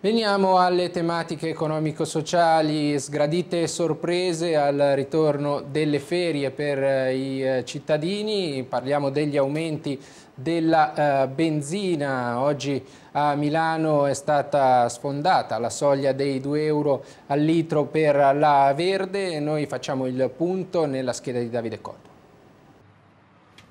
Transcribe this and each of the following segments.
Veniamo alle tematiche economico-sociali, sgradite sorprese al ritorno delle ferie per eh, i eh, cittadini, parliamo degli aumenti della uh, benzina, oggi a Milano è stata sfondata la soglia dei 2 euro al litro per la verde, noi facciamo il punto nella scheda di Davide Cotto.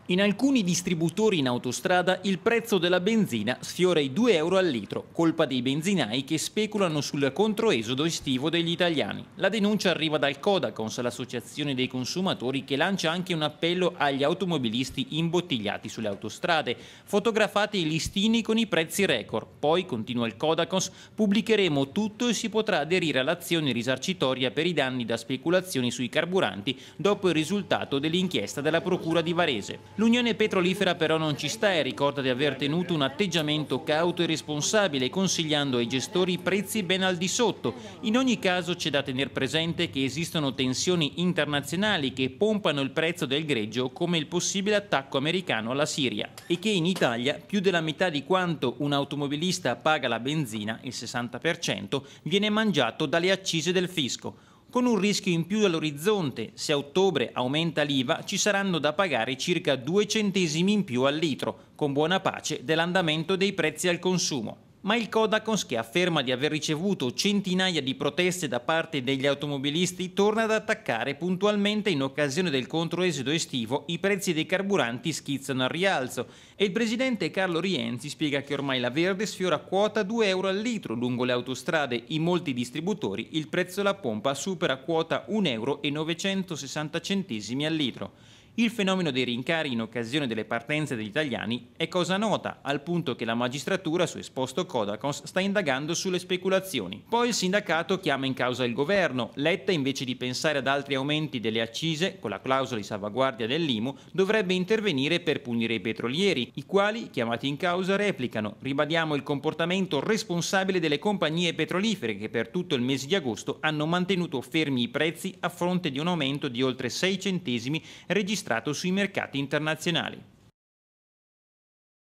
In alcuni distributori in autostrada il prezzo della benzina sfiora i 2 euro al litro, colpa dei benzinai che speculano sul controesodo estivo degli italiani. La denuncia arriva dal Codacons, l'associazione dei consumatori che lancia anche un appello agli automobilisti imbottigliati sulle autostrade. Fotografate i listini con i prezzi record. Poi, continua il Codacons, pubblicheremo tutto e si potrà aderire all'azione risarcitoria per i danni da speculazioni sui carburanti dopo il risultato dell'inchiesta della Procura di Varese. L'Unione Petrolifera però non ci sta e ricorda di aver tenuto un atteggiamento cauto e responsabile, consigliando ai gestori prezzi ben al di sotto. In ogni caso c'è da tenere presente che esistono tensioni internazionali che pompano il prezzo del greggio come il possibile attacco americano alla Siria e che in Italia più della metà di quanto un automobilista paga la benzina, il 60%, viene mangiato dalle accise del fisco con un rischio in più all'orizzonte. Se a ottobre aumenta l'IVA ci saranno da pagare circa 2 centesimi in più al litro, con buona pace dell'andamento dei prezzi al consumo ma il Codacons, che afferma di aver ricevuto centinaia di proteste da parte degli automobilisti, torna ad attaccare puntualmente in occasione del controesodo estivo i prezzi dei carburanti schizzano al rialzo e il presidente Carlo Rienzi spiega che ormai la Verde sfiora quota 2 euro al litro lungo le autostrade. In molti distributori il prezzo della pompa supera quota 1,960 euro al litro. Il fenomeno dei rincari in occasione delle partenze degli italiani è cosa nota, al punto che la magistratura su esposto Codacons sta indagando sulle speculazioni. Poi il sindacato chiama in causa il governo. Letta, invece di pensare ad altri aumenti delle accise, con la clausola di salvaguardia dell'IMU, dovrebbe intervenire per punire i petrolieri, i quali, chiamati in causa, replicano. Ribadiamo il comportamento responsabile delle compagnie petrolifere che per tutto il mese di agosto hanno mantenuto fermi i prezzi a fronte di un aumento di oltre 6 centesimi registrato registrato sui mercati internazionali.